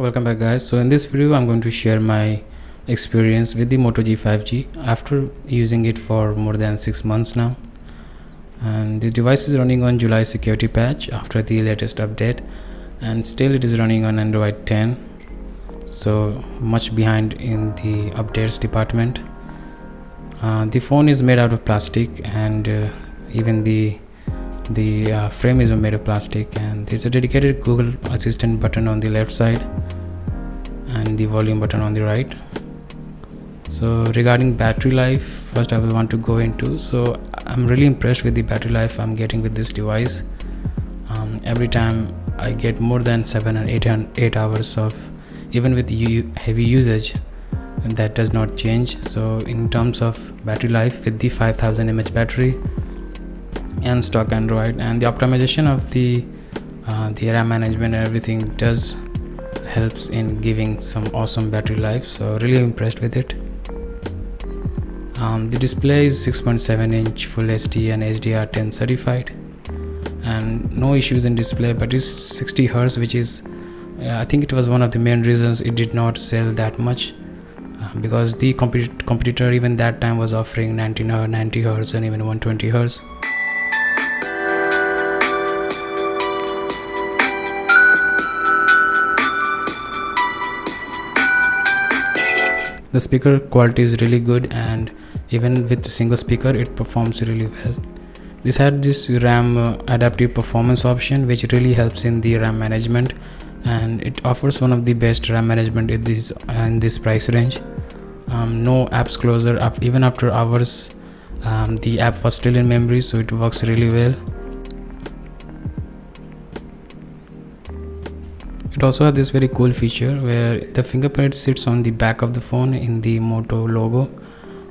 welcome back guys. So in this video i'm going to share my experience with the moto g5g after using it for more than six months now. And the device is running on july security patch after the latest update and still it is running on android 10 so much behind in the updates department. Uh, the phone is made out of plastic and uh, even the the uh, frame is made of plastic and there's a dedicated google assistant button on the left side and the volume button on the right. So regarding battery life first i will want to go into so i'm really impressed with the battery life i'm getting with this device. Um, every time i get more than seven and eight and eight hours of even with heavy usage that does not change. So in terms of battery life with the 5000 mAh battery and stock android and the optimization of the uh, the ram management and everything does helps in giving some awesome battery life so really impressed with it. Um, the display is 6.7 inch full hd and hdr10 certified and no issues in display but it's 60 hertz which is uh, i think it was one of the main reasons it did not sell that much uh, because the compet competitor even that time was offering 90 90 hertz and even 120 hertz the speaker quality is really good and even with a single speaker it performs really well. This had this ram uh, adaptive performance option which really helps in the ram management and it offers one of the best ram management in this in this price range. Um, no apps closer even after hours um, the app was still in memory so it works really well it also has this very cool feature where the fingerprint sits on the back of the phone in the moto logo.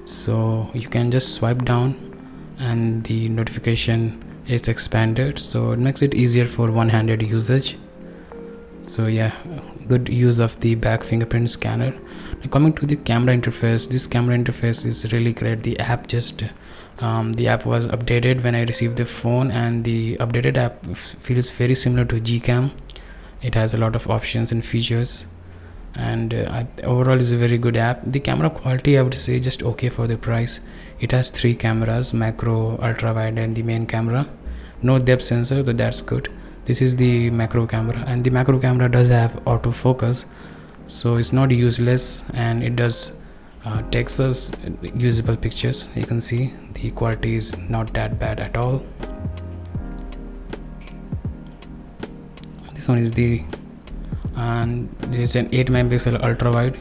So you can just swipe down and the notification is expanded. So it makes it easier for one-handed usage. So yeah good use of the back fingerprint scanner. Now coming to the camera interface this camera interface is really great. The app just um, the app was updated when I received the phone and the updated app feels very similar to Gcam it has a lot of options and features. And uh, overall is a very good app. The camera quality i would say just okay for the price. It has three cameras macro ultra wide and the main camera. No depth sensor but that's good. This is the macro camera and the macro camera does have autofocus so it's not useless and it does uh, takes us usable pictures. You can see the quality is not that bad at all one is the and there is an 8 megapixel ultra wide.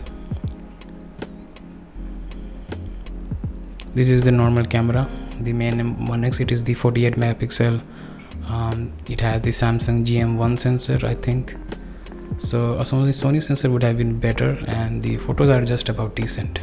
This is the normal camera. The main one next it is the 48 megapixel um, it has the samsung gm1 sensor i think. So a sony sensor would have been better and the photos are just about decent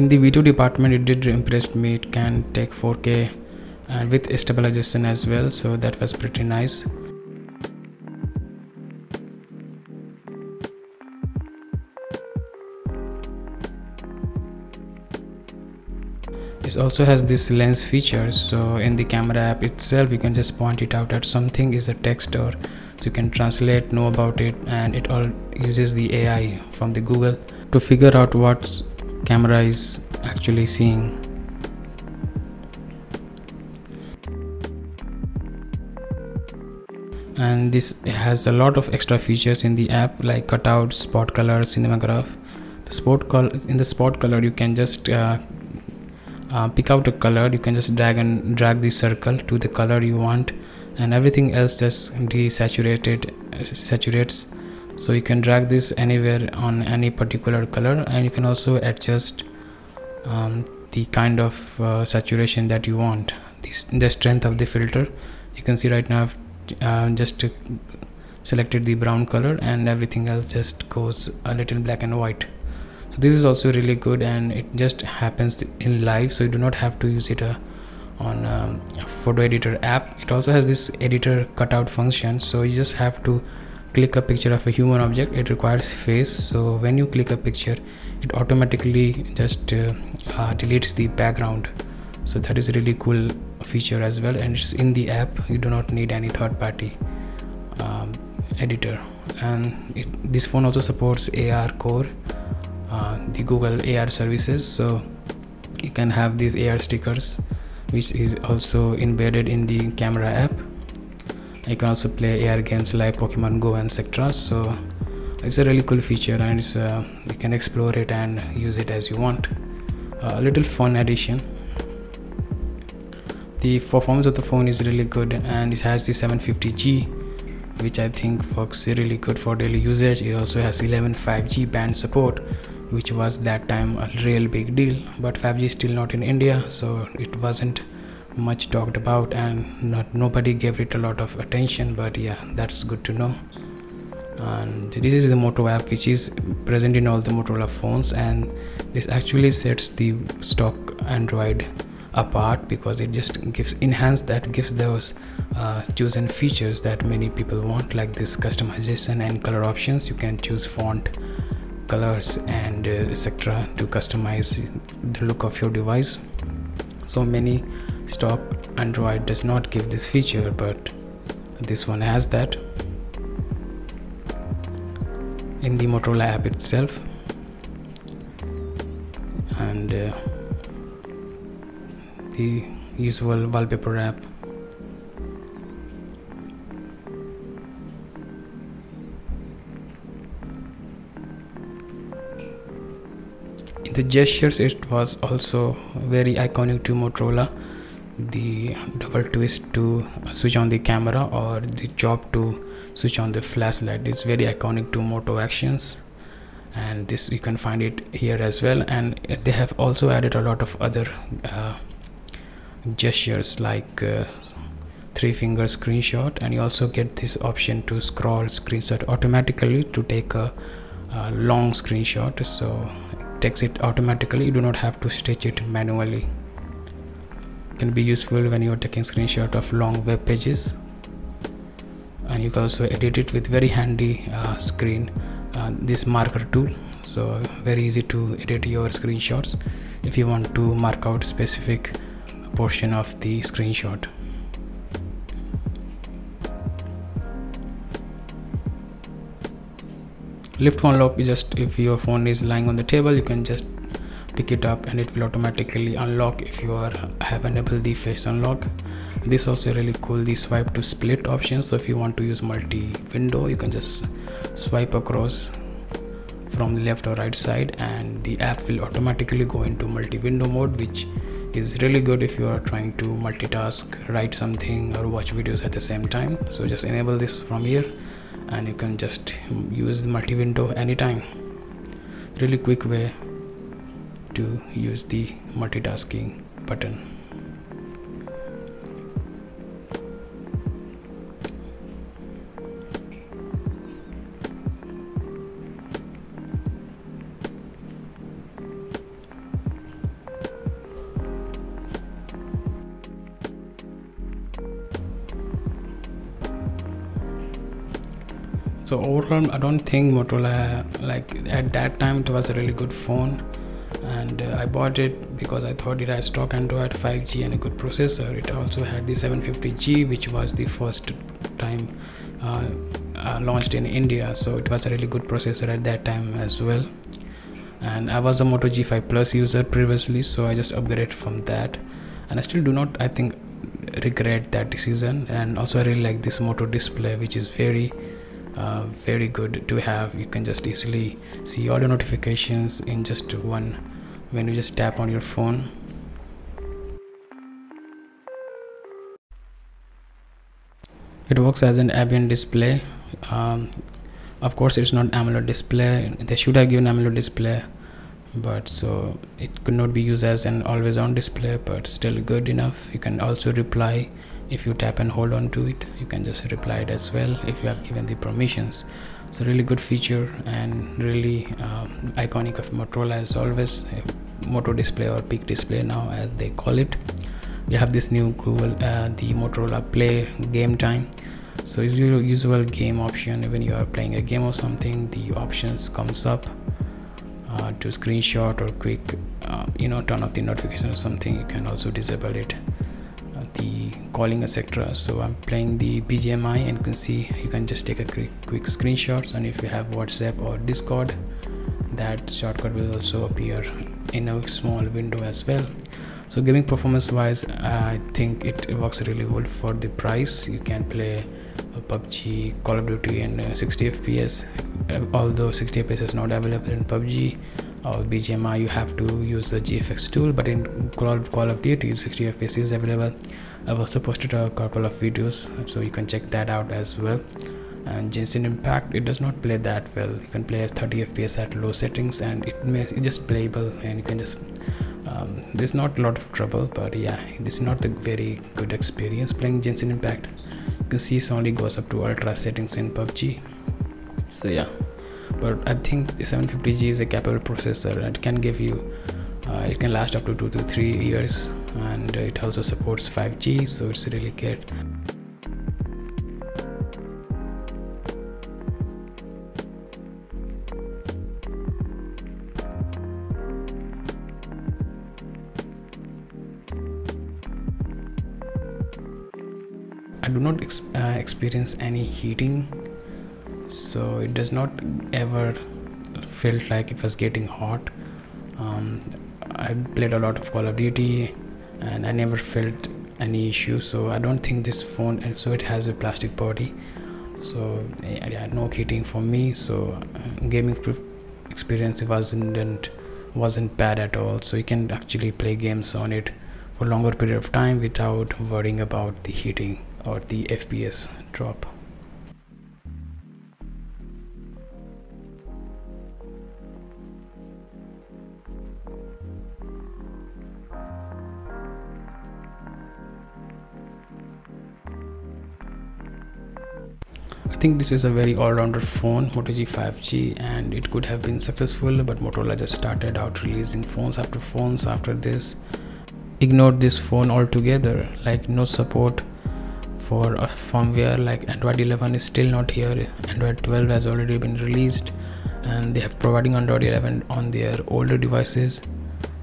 in the video department it did impress me. It can take 4k and with stabilization as well so that was pretty nice. It also has this lens feature so in the camera app itself you can just point it out that something is a text or so you can translate know about it and it all uses the ai from the google to figure out what's camera is actually seeing. And this has a lot of extra features in the app like cutout spot color cinemagraph the spot color in the spot color you can just uh, uh, pick out a color. You can just drag and drag the circle to the color you want and everything else just desaturated saturates so you can drag this anywhere on any particular color and you can also adjust um, the kind of uh, saturation that you want. The, the strength of the filter. You can see right now uh, just selected the brown color and everything else just goes a little black and white. So this is also really good and it just happens in live so you do not have to use it uh, on um, photo editor app. It also has this editor cutout function so you just have to click a picture of a human object it requires face. So when you click a picture it automatically just uh, uh, deletes the background. So that is really cool feature as well and it's in the app. You do not need any third-party um, editor. And it, this phone also supports AR core uh, the Google AR services. So you can have these AR stickers which is also embedded in the camera app you can also play AR games like Pokemon Go and etc so it's a really cool feature and uh, you can explore it and use it as you want. Uh, a little fun addition. The performance of the phone is really good and it has the 750G which I think works really good for daily usage. It also has 11 5G band support which was that time a real big deal but 5G is still not in India so it wasn't much talked about and not, nobody gave it a lot of attention but yeah that's good to know. And this is the moto app which is present in all the motorola phones and this actually sets the stock android apart because it just gives enhance that gives those uh, chosen features that many people want like this customization and color options. You can choose font colors and uh, etc to customize the look of your device. So many stock android does not give this feature but this one has that. In the motorola app itself. And uh, the usual wallpaper app. In the gestures it was also very iconic to Motorola the double twist to switch on the camera or the chop to switch on the flashlight. It's very iconic to Moto actions and this you can find it here as well. And they have also added a lot of other uh, gestures like uh, three finger screenshot. And you also get this option to scroll screenshot automatically to take a, a long screenshot. So it takes it automatically. You do not have to stitch it manually can be useful when you're taking screenshot of long web pages. And you can also edit it with very handy uh, screen uh, this marker tool. So very easy to edit your screenshots if you want to mark out specific portion of the screenshot. Lift to unlock just if your phone is lying on the table you can just pick it up and it will automatically unlock if you are have enabled the face unlock. This also really cool the swipe to split option so if you want to use multi window you can just swipe across from the left or right side and the app will automatically go into multi window mode which is really good if you are trying to multitask write something or watch videos at the same time. So just enable this from here and you can just use the multi window anytime. Really quick way to use the multitasking button. So overall i don't think motorola like at that time it was a really good phone and uh, i bought it because i thought it had stock android 5g and a good processor. It also had the 750g which was the first time uh, uh, launched in india. So it was a really good processor at that time as well. And i was a moto g5 plus user previously so i just upgraded from that. And i still do not i think regret that decision. And also i really like this moto display which is very uh, very good to have. You can just easily see all your notifications in just one when you just tap on your phone. It works as an ambient display. Um, of course it's not AMOLED display. They should have given AMOLED display but so it could not be used as an always on display but still good enough. You can also reply if you tap and hold on to it. You can just reply it as well if you have given the permissions it's a really good feature and really uh, iconic of Motorola as always. Moto display or Peek display now as they call it. We have this new Google uh, the Motorola play game time. So it's your usual game option. When you are playing a game or something the options comes up uh, to screenshot or quick uh, you know turn off the notification or something. You can also disable it calling etc so i'm playing the bgmi and you can see you can just take a quick, quick screenshots. And if you have whatsapp or discord that shortcut will also appear in a small window as well. So gaming performance wise i think it works really well for the price. You can play PUBG, Call of Duty, and uh, 60 FPS. Uh, although 60 FPS is not available in PUBG or BGMI, you have to use the GFX tool. But in Call of, Duty, 60 FPS is available. I've also posted a couple of videos, so you can check that out as well. And Genshin Impact, it does not play that well. You can play at 30 FPS at low settings, and it may it just playable, and you can just um, there's not a lot of trouble but yeah it's not a very good experience playing Genshin Impact see it only goes up to ultra settings in PUBG so yeah but I think 750G is a capable processor and it can give you uh, it can last up to 2 to 3 years. And it also supports 5G so it's really good I do not ex uh, experience any heating so it does not ever felt like it was getting hot. Um, I played a lot of Call of Duty and I never felt any issue. So I don't think this phone and so it has a plastic body. So yeah, no heating for me. So uh, gaming experience wasn't wasn't bad at all. So you can actually play games on it for longer period of time without worrying about the heating or the FPS drop. Think this is a very all-rounder phone Moto G5G and it could have been successful but Motorola just started out releasing phones after phones after this. Ignored this phone altogether like no support for a firmware like android 11 is still not here. Android 12 has already been released and they have providing android 11 on their older devices.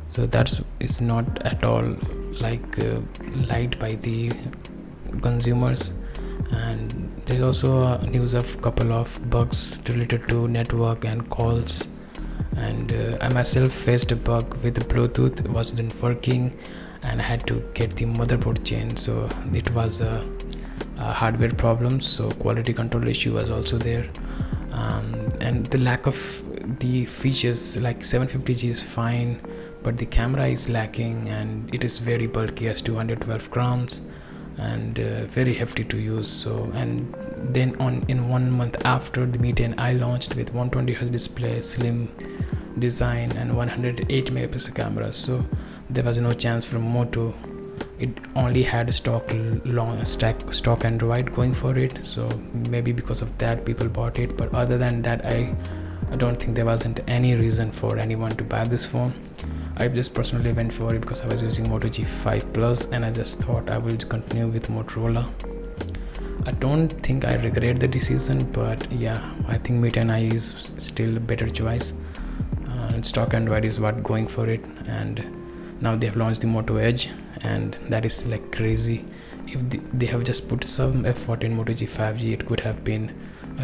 So that's is not at all like uh, liked by the consumers. And there's also news of couple of bugs related to network and calls. And uh, i myself faced a bug with bluetooth wasn't working and i had to get the motherboard changed so it was a uh, hardware problem so quality control issue was also there. Um, and the lack of the features like 750g is fine but the camera is lacking and it is very bulky as 212 grams and uh, very hefty to use so and then on in one month after the Mi 10i launched with 120 Hz display slim design and 108 megapixel camera so there was no chance for moto. It only had stock long stack stock android going for it so maybe because of that people bought it but other than that i i don't think there wasn't any reason for anyone to buy this phone i just personally went for it because i was using moto g5 plus and i just thought i will continue with motorola. I don't think i regret the decision but yeah i think Mi 10i is still a better choice. Uh, stock android is what going for it. And now they have launched the moto edge and that is like crazy. If they have just put some effort in moto g5g it could have been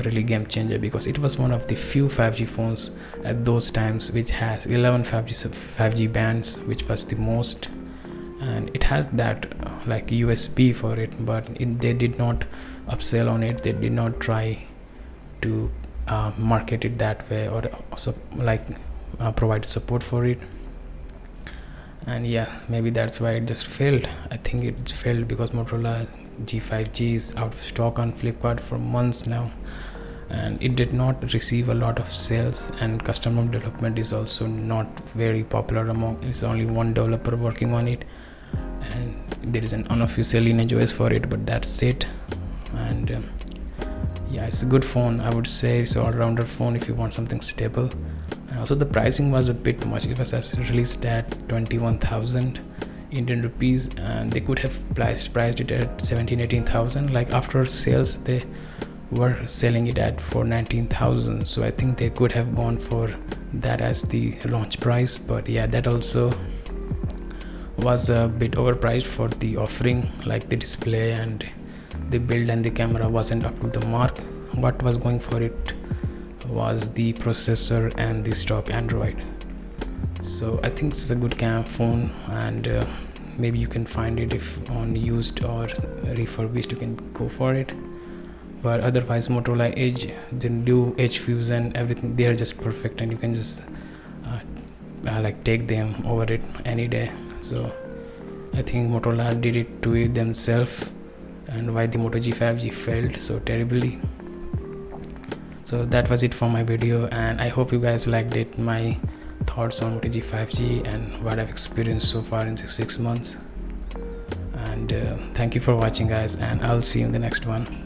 really game changer because it was one of the few 5g phones at those times which has 11 5g 5g bands which was the most. And it had that uh, like usb for it but it, they did not upsell on it. They did not try to uh, market it that way or also like uh, provide support for it. And yeah maybe that's why it just failed. I think it failed because motorola g5g is out of stock on flipkart for months now and it did not receive a lot of sales and custom ROM development is also not very popular among it's only one developer working on it and there is an unofficial lineage for it but that's it. And um, yeah it's a good phone I would say it's an all-rounder phone if you want something stable. And also the pricing was a bit much it was released at 21,000 Indian rupees and they could have priced priced it at 17 18,000 like after sales they were selling it at for 19,000 so I think they could have gone for that as the launch price. But yeah that also was a bit overpriced for the offering. Like the display and the build and the camera wasn't up to the mark. What was going for it was the processor and the stock android so i think this is a good cam phone and uh, maybe you can find it if on used or refurbished you can go for it. But otherwise motorola edge the new edge fusion everything they are just perfect and you can just uh, uh, like take them over it any day. So i think motorola did it to it themselves and why the moto g5g failed so terribly. So that was it for my video and i hope you guys liked it. My thoughts on moto g5g and what i've experienced so far in six months. And uh, thank you for watching guys and i'll see you in the next one